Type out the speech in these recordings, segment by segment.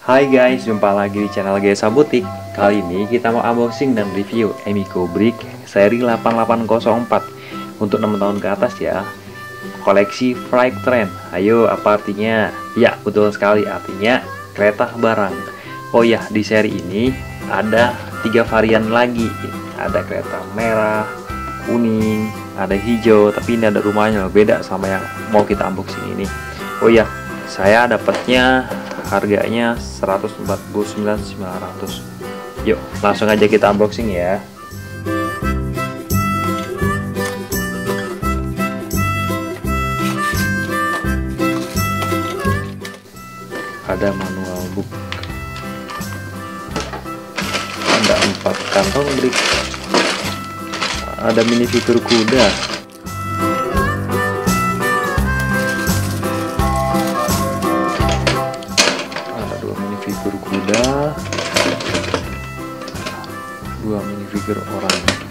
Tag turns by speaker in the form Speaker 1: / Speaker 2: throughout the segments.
Speaker 1: Hai guys, jumpa lagi di channel Gesa Butik. Kali ini kita mau unboxing dan review Emiko Brick seri 8804 Untuk 6 tahun ke atas ya Koleksi Freight Train Ayo, apa artinya? Ya, betul sekali artinya kereta barang. Oh ya, di seri ini ada tiga varian lagi. Ada kereta merah, kuning, ada hijau Tapi ini ada rumahnya. Beda sama yang mau kita unboxing ini. Oh ya, saya dapatnya harganya 149.900 yuk langsung aja kita unboxing ya. Ada manual book. Ada empat kantong brick ada mini fitur kuda dua minifigure orang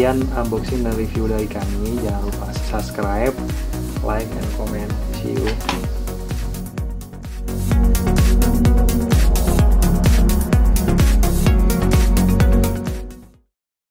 Speaker 1: sekian unboxing dan review dari kami. Jangan lupa subscribe like and comment see you